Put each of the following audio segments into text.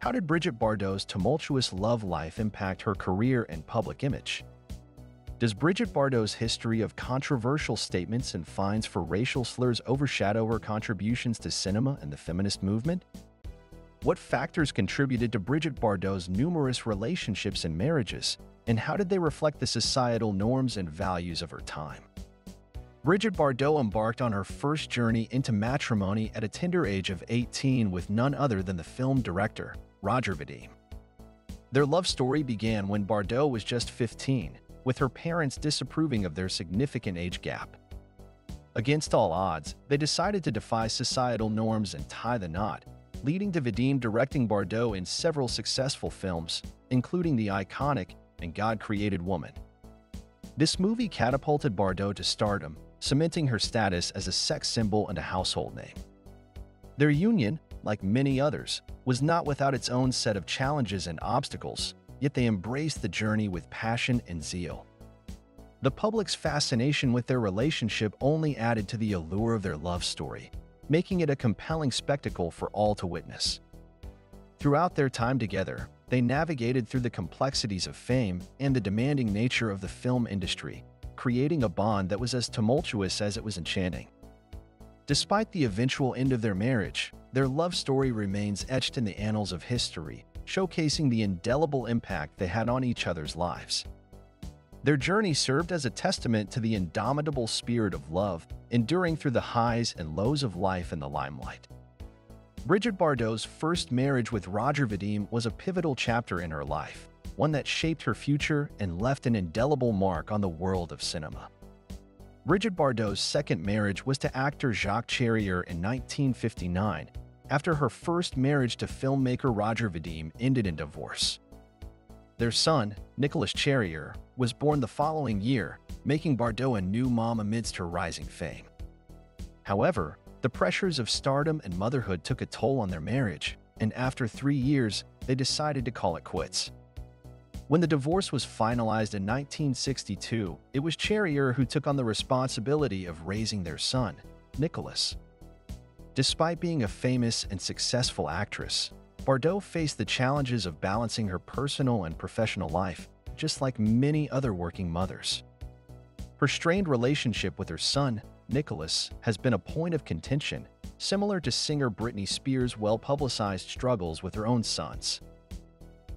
How did Brigitte Bardot's tumultuous love life impact her career and public image? Does Brigitte Bardot's history of controversial statements and fines for racial slurs overshadow her contributions to cinema and the feminist movement? What factors contributed to Brigitte Bardot's numerous relationships and marriages, and how did they reflect the societal norms and values of her time? Brigitte Bardot embarked on her first journey into matrimony at a tender age of 18 with none other than the film director, Roger Vadim. Their love story began when Bardot was just 15, with her parents disapproving of their significant age gap. Against all odds, they decided to defy societal norms and tie the knot, leading to Vadim directing Bardot in several successful films, including the iconic And God Created Woman. This movie catapulted Bardot to stardom, cementing her status as a sex symbol and a household name. Their union, like many others, was not without its own set of challenges and obstacles, yet they embraced the journey with passion and zeal. The public's fascination with their relationship only added to the allure of their love story, making it a compelling spectacle for all to witness. Throughout their time together, they navigated through the complexities of fame and the demanding nature of the film industry, creating a bond that was as tumultuous as it was enchanting. Despite the eventual end of their marriage, their love story remains etched in the annals of history, showcasing the indelible impact they had on each other's lives. Their journey served as a testament to the indomitable spirit of love, enduring through the highs and lows of life in the limelight. Brigitte Bardot's first marriage with Roger Vadim was a pivotal chapter in her life, one that shaped her future and left an indelible mark on the world of cinema. Brigitte Bardot's second marriage was to actor Jacques Charrier in 1959, after her first marriage to filmmaker Roger Vadim ended in divorce. Their son, Nicholas Charrier, was born the following year, making Bardot a new mom amidst her rising fame. However, the pressures of stardom and motherhood took a toll on their marriage, and after three years, they decided to call it quits. When the divorce was finalized in 1962, it was Charrier who took on the responsibility of raising their son, Nicholas. Despite being a famous and successful actress, Bardot faced the challenges of balancing her personal and professional life, just like many other working mothers. Her strained relationship with her son, Nicholas, has been a point of contention, similar to singer Britney Spears' well-publicized struggles with her own sons.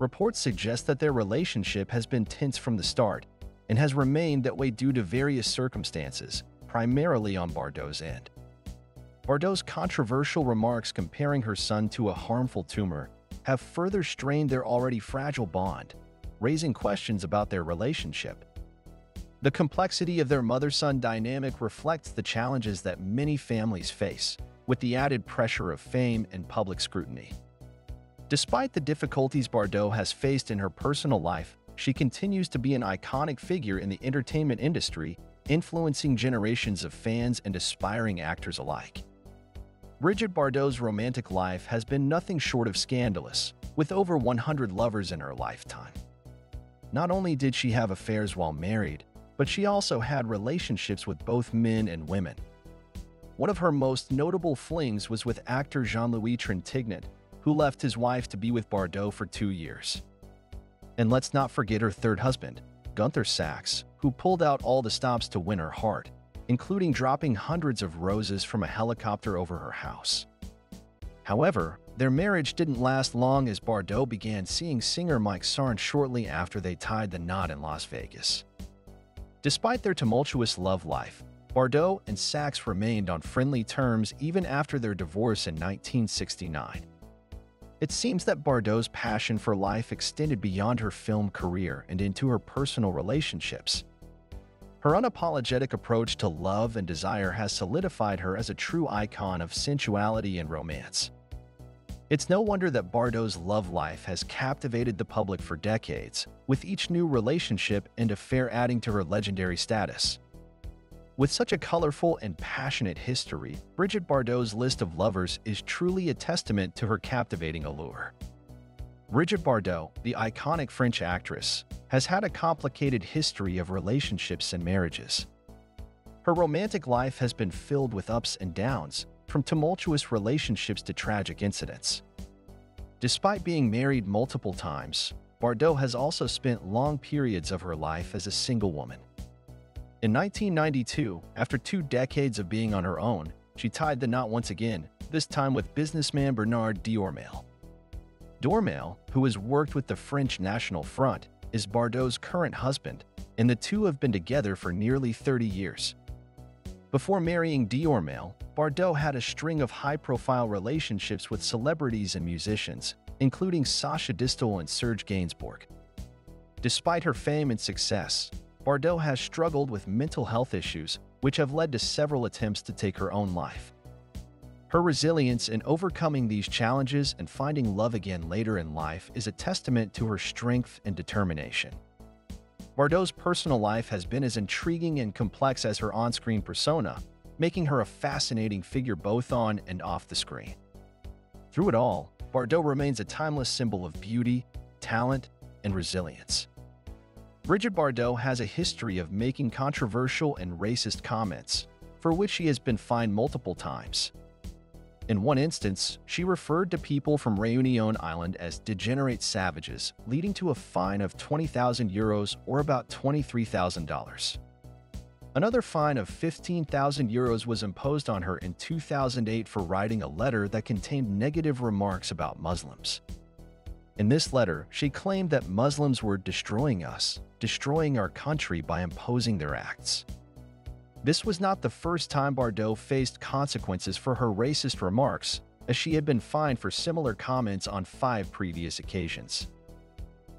Reports suggest that their relationship has been tense from the start and has remained that way due to various circumstances, primarily on Bardot's end. Bardot's controversial remarks comparing her son to a harmful tumor have further strained their already fragile bond, raising questions about their relationship. The complexity of their mother-son dynamic reflects the challenges that many families face, with the added pressure of fame and public scrutiny. Despite the difficulties Bardot has faced in her personal life, she continues to be an iconic figure in the entertainment industry, influencing generations of fans and aspiring actors alike. Brigitte Bardot's romantic life has been nothing short of scandalous, with over 100 lovers in her lifetime. Not only did she have affairs while married, but she also had relationships with both men and women. One of her most notable flings was with actor Jean-Louis Trintignant, who left his wife to be with Bardot for two years. And let's not forget her third husband, Gunter Sachs, who pulled out all the stops to win her heart, including dropping hundreds of roses from a helicopter over her house. However, their marriage didn't last long as Bardot began seeing singer Mike Sarne shortly after they tied the knot in Las Vegas. Despite their tumultuous love life, Bardot and Sachs remained on friendly terms even after their divorce in 1969. It seems that Bardot's passion for life extended beyond her film career and into her personal relationships. Her unapologetic approach to love and desire has solidified her as a true icon of sensuality and romance. It's no wonder that Bardot's love life has captivated the public for decades, with each new relationship and affair adding to her legendary status. With such a colorful and passionate history, Brigitte Bardot's list of lovers is truly a testament to her captivating allure. Brigitte Bardot, the iconic French actress, has had a complicated history of relationships and marriages. Her romantic life has been filled with ups and downs, from tumultuous relationships to tragic incidents. Despite being married multiple times, Bardot has also spent long periods of her life as a single woman. In 1992, after two decades of being on her own, she tied the knot once again, this time with businessman Bernard d'Ormale. d'Ormale, who has worked with the French National Front, is Bardot's current husband, and the two have been together for nearly 30 years. Before marrying d'Ormale, Bardot had a string of high-profile relationships with celebrities and musicians, including Sacha Distel and Serge Gainsbourg. Despite her fame and success, Bardot has struggled with mental health issues, which have led to several attempts to take her own life. Her resilience in overcoming these challenges and finding love again later in life is a testament to her strength and determination. Bardot's personal life has been as intriguing and complex as her on-screen persona, making her a fascinating figure both on and off the screen. Through it all, Bardot remains a timeless symbol of beauty, talent, and resilience. Brigitte Bardot has a history of making controversial and racist comments, for which she has been fined multiple times. In one instance, she referred to people from Réunion Island as degenerate savages, leading to a fine of 20,000 euros or about $23,000. Another fine of 15,000 euros was imposed on her in 2008 for writing a letter that contained negative remarks about Muslims. In this letter, she claimed that Muslims were destroying us, destroying our country by imposing their acts. This was not the first time Bardot faced consequences for her racist remarks, as she had been fined for similar comments on five previous occasions.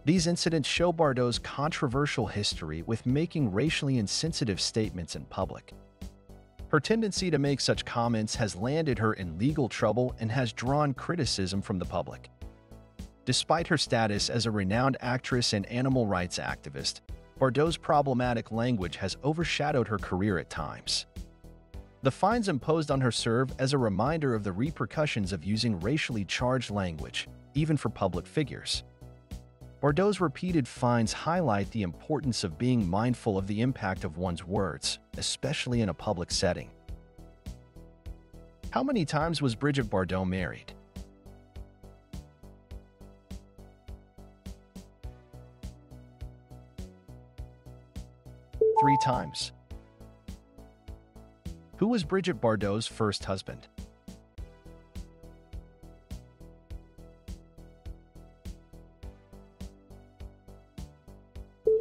These incidents show Bardot's controversial history with making racially insensitive statements in public. Her tendency to make such comments has landed her in legal trouble and has drawn criticism from the public. Despite her status as a renowned actress and animal rights activist, Bardot's problematic language has overshadowed her career at times. The fines imposed on her serve as a reminder of the repercussions of using racially charged language, even for public figures. Bardot's repeated fines highlight the importance of being mindful of the impact of one's words, especially in a public setting. How many times was Brigitte Bardot married? Three times. Who was Brigitte Bardot's first husband?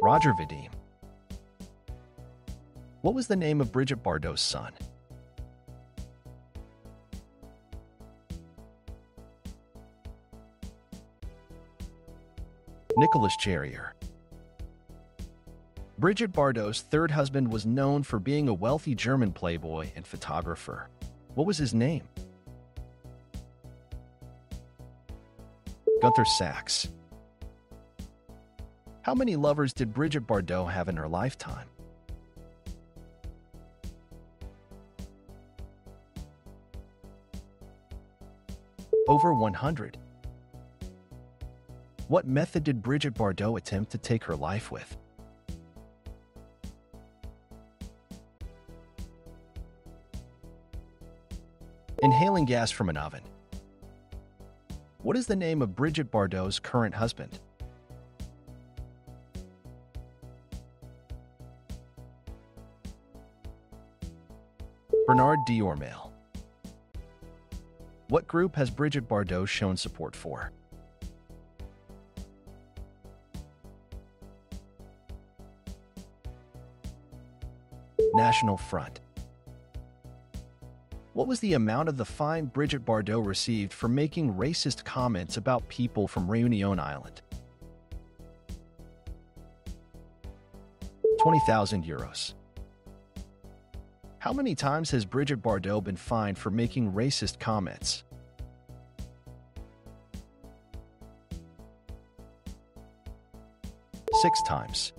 Roger Vadim. What was the name of Brigitte Bardot's son? Nicholas Charrier. Brigitte Bardot's third husband was known for being a wealthy German playboy and photographer. What was his name? Gunter Sachs. How many lovers did Brigitte Bardot have in her lifetime? Over 100. What method did Brigitte Bardot attempt to take her life with? Inhaling gas from an oven. What is the name of Brigitte Bardot's current husband? Bernard d'Ormale. What group has Brigitte Bardot shown support for? National Front. What was the amount of the fine Brigitte Bardot received for making racist comments about people from Réunion Island? 20,000 euros. How many times has Brigitte Bardot been fined for making racist comments? Six times.